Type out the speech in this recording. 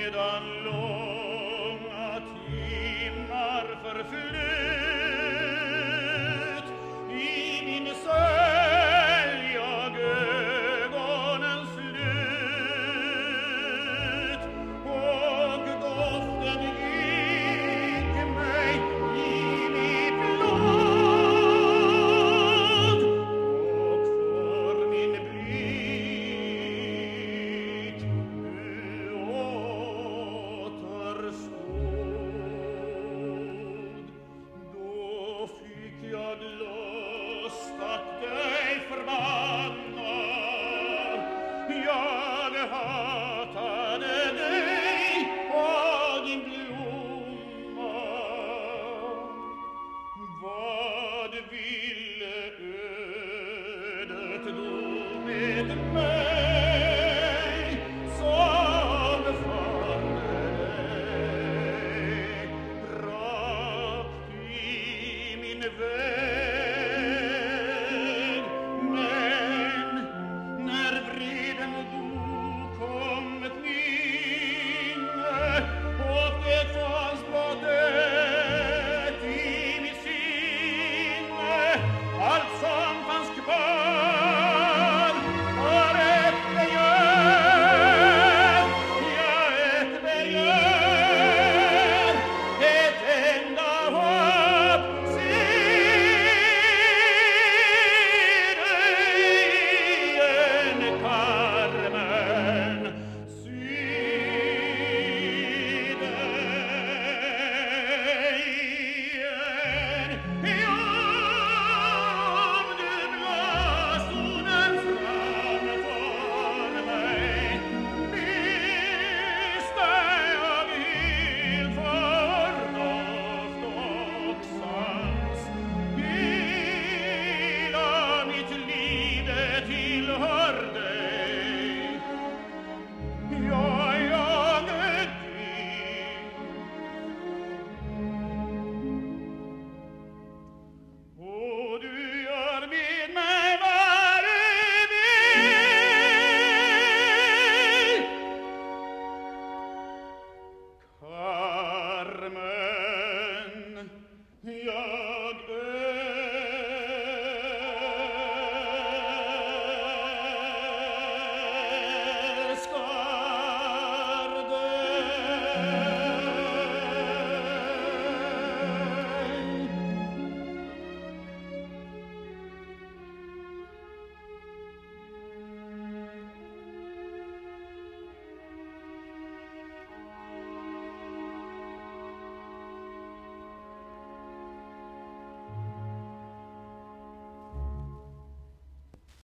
Vad ville ödet et lumet me.